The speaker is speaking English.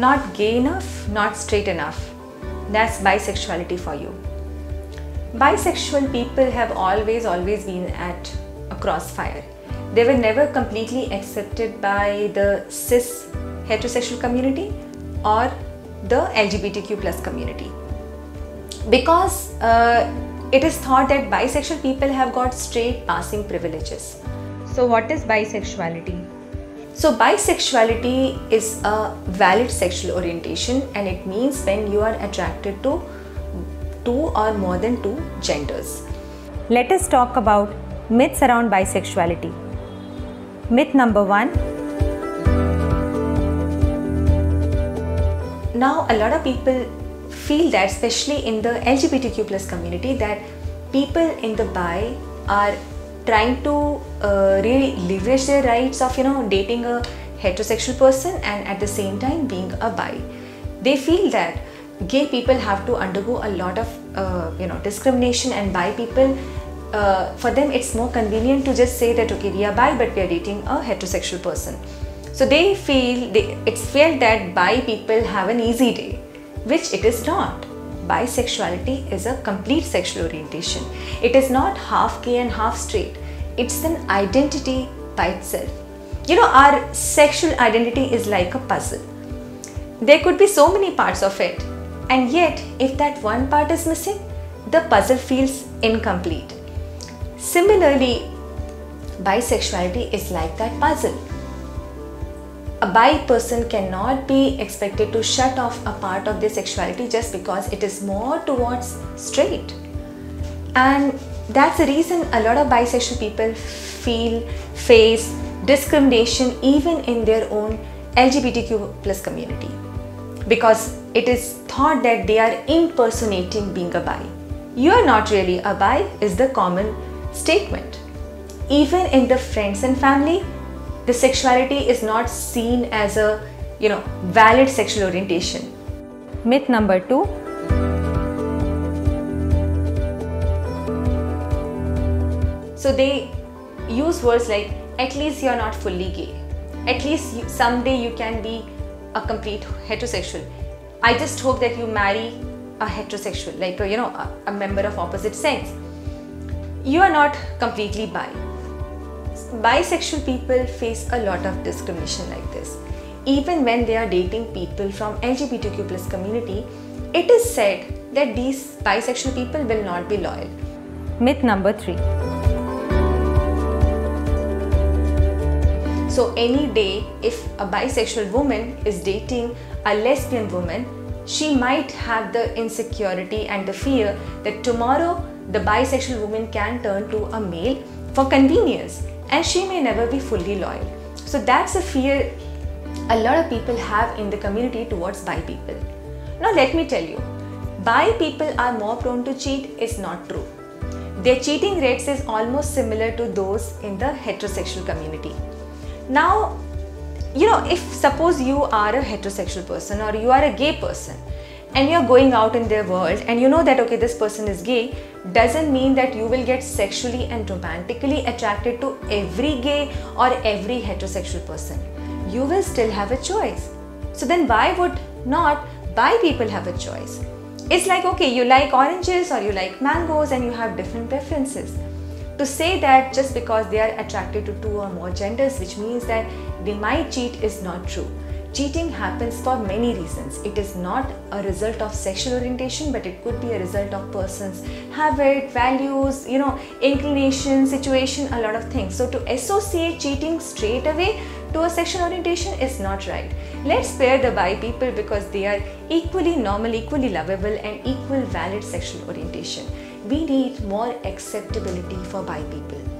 not gay enough, not straight enough. That's bisexuality for you. Bisexual people have always, always been at a crossfire. They were never completely accepted by the cis heterosexual community or the LGBTQ plus community because uh, it is thought that bisexual people have got straight passing privileges. So, what is bisexuality? So, bisexuality is a valid sexual orientation and it means when you are attracted to two or more than two genders. Let us talk about myths around bisexuality. Myth number one Now, a lot of people feel that, especially in the LGBTQ plus community, that people in the bi are trying to uh, really leverage their rights of you know dating a heterosexual person and at the same time being a bi. They feel that gay people have to undergo a lot of uh, you know discrimination and bi people uh, for them it's more convenient to just say that okay we are bi but we are dating a heterosexual person so they feel they, it's felt that bi people have an easy day which it is not bisexuality is a complete sexual orientation it is not half gay and half straight it's an identity by itself you know our sexual identity is like a puzzle there could be so many parts of it and yet, if that one part is missing, the puzzle feels incomplete. Similarly, bisexuality is like that puzzle. A bi person cannot be expected to shut off a part of their sexuality just because it is more towards straight. And that's the reason a lot of bisexual people feel, face discrimination even in their own LGBTQ plus community because it is thought that they are impersonating being a bi. You are not really a bi is the common statement. Even in the friends and family, the sexuality is not seen as a you know valid sexual orientation. Myth number two So they use words like at least you're not fully gay. At least you, someday you can be a complete heterosexual. I just hope that you marry a heterosexual, like you know, a, a member of opposite sex. You are not completely bi. Bisexual people face a lot of discrimination like this. Even when they are dating people from LGBTQ plus community, it is said that these bisexual people will not be loyal. Myth number three. So, any day, if a bisexual woman is dating a lesbian woman, she might have the insecurity and the fear that tomorrow the bisexual woman can turn to a male for convenience and she may never be fully loyal. So, that's a fear a lot of people have in the community towards bi people. Now, let me tell you, bi people are more prone to cheat is not true. Their cheating rates is almost similar to those in the heterosexual community. Now, you know, if suppose you are a heterosexual person or you are a gay person and you're going out in their world and you know that okay, this person is gay, doesn't mean that you will get sexually and romantically attracted to every gay or every heterosexual person. You will still have a choice. So then why would not bi people have a choice? It's like okay, you like oranges or you like mangoes and you have different preferences to say that just because they are attracted to two or more genders, which means that they might cheat, is not true. Cheating happens for many reasons. It is not a result of sexual orientation, but it could be a result of person's habit, values, you know, inclination, situation, a lot of things. So to associate cheating straight away to a sexual orientation is not right. Let's spare the bi people because they are equally normal, equally lovable, and equal valid sexual orientation we need more acceptability for bi people.